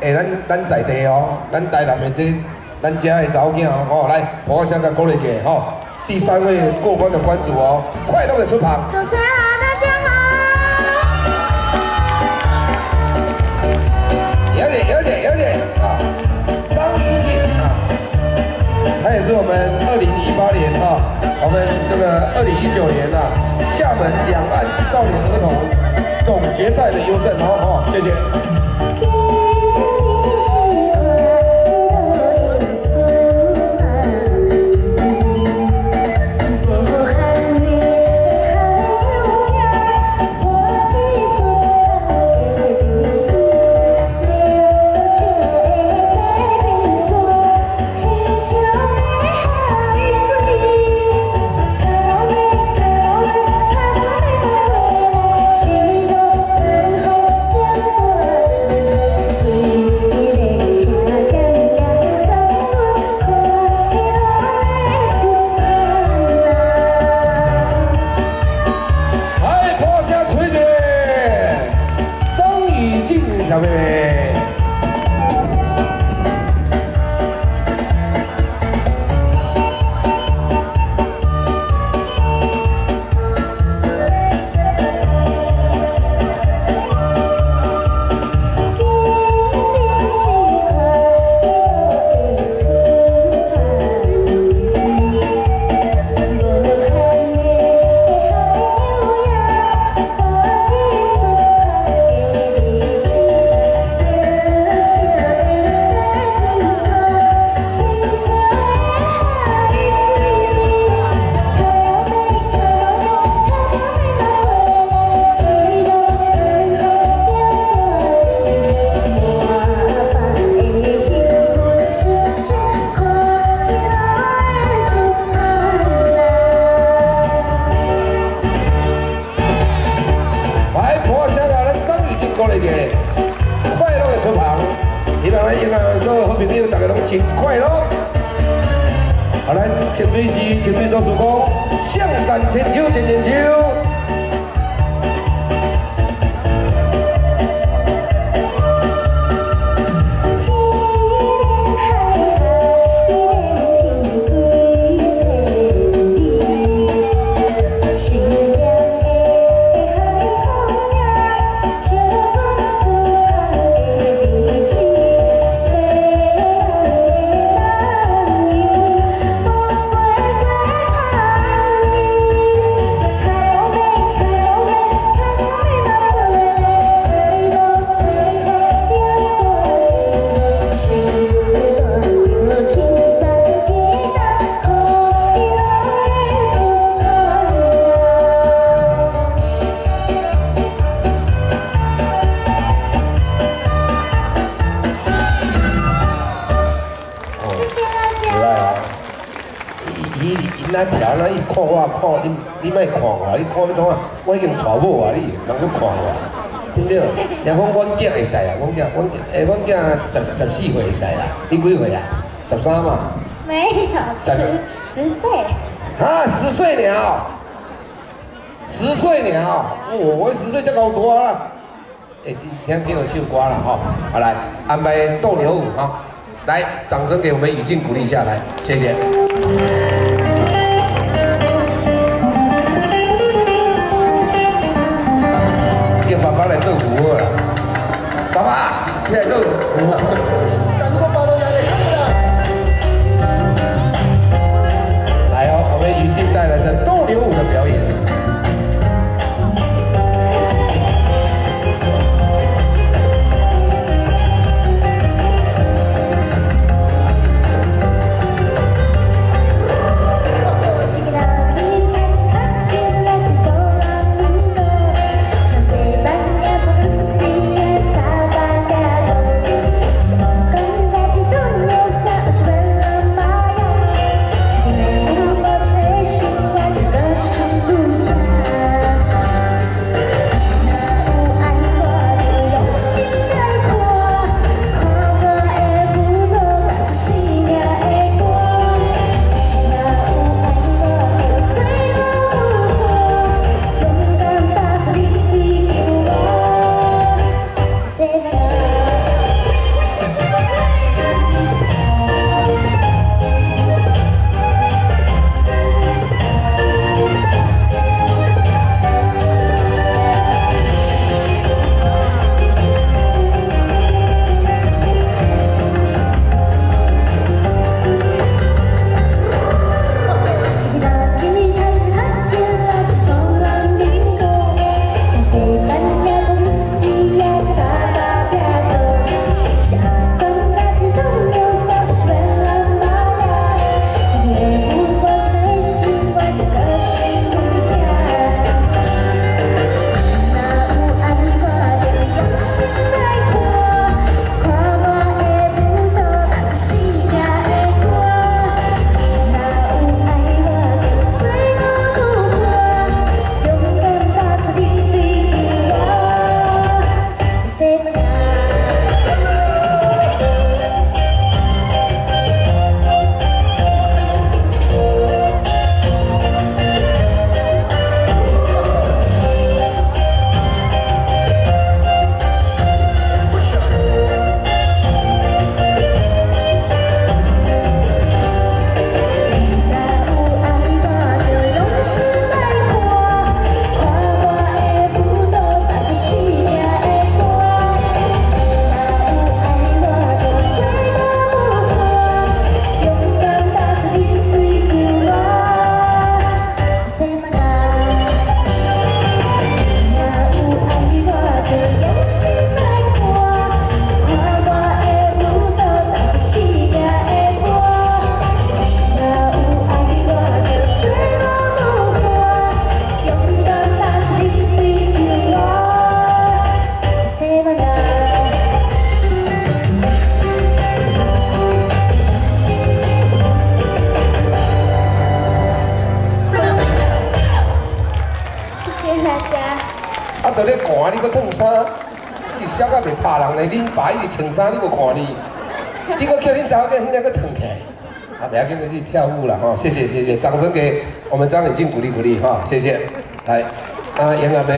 诶，咱咱在地哦，咱台南的这咱家的查某囝哦，哦，来，我先甲鼓励一下吼。第三位过关的关主哦，快乐的出场。主持人好，大家好。有点，有点，有点啊。张怡静啊，他也是我们二零一八年啊，我们这个二零一九年啊，厦门两岸少年儿童总决赛的优胜哦，哦，谢谢。小妹希望咱迎来所有好朋友，大家拢请快乐。好，咱清水市清水做事工，向南千秋千千秋。咱调咱伊看我看你，你莫看我，你看要怎啊？我已经娶某啊，你人去看我，对不对？人讲阮囝会使啊，阮囝，阮诶，阮囝十十四岁会使啦，你几岁啊？十三嘛？没有，十十岁。啊，十岁了，十岁了，哦，我。十岁才够多啦。诶，今天给我。唱歌了哈，好来安排斗牛舞哈，来，掌声给我。们雨静鼓励一下来，谢谢。爸爸来做服务了，爸爸，你来做谢谢。大家。啊，这里寒，你搁脱衫？你写个别怕人的领牌的衬衫，你无看你？你搁叫你早点，现在搁腾起？啊，不要进去跳舞了哈！谢谢谢谢，掌声给我们张雨静鼓励鼓励哈！谢谢，来，啊，杨老伯。